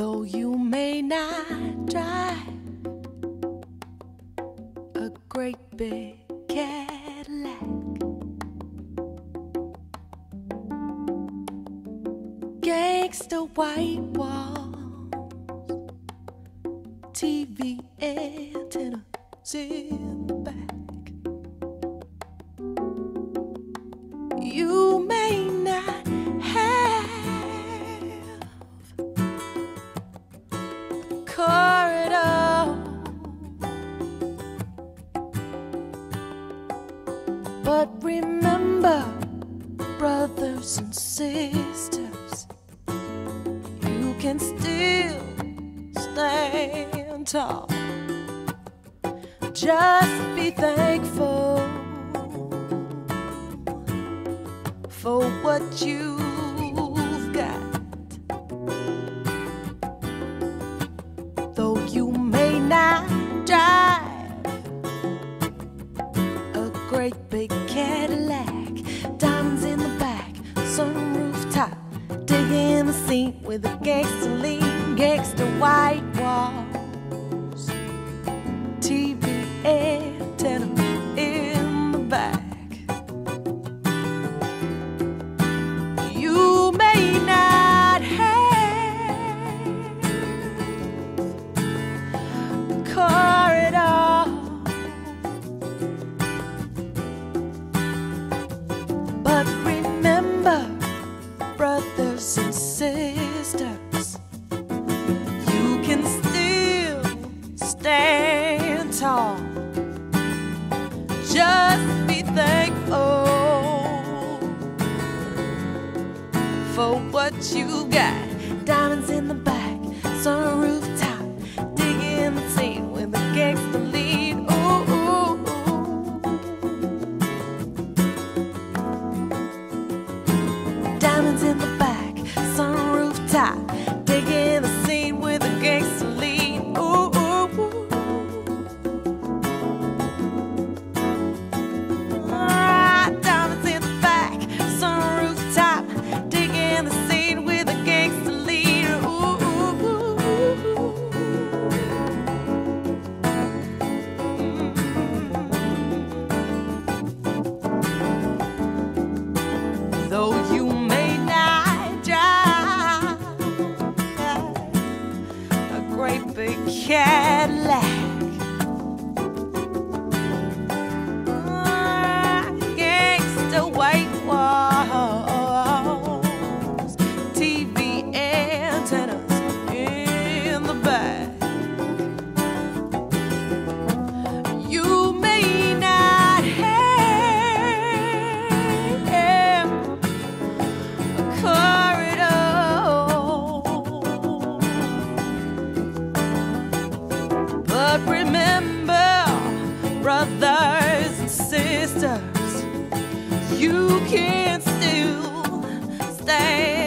Though you may not drive a great big Cadillac, gangsta white walls, TV antennas in corridor, but remember, brothers and sisters, you can still stand tall. Just be thankful for what you've great big Cadillac, diamonds in the back, sunroof top, digging the seat with a gangster lean, gangster white brothers and sisters, you can still stand tall. Just be thankful for what you got. Diamonds in the back, sunroof top, Remember, brothers and sisters, you can still stand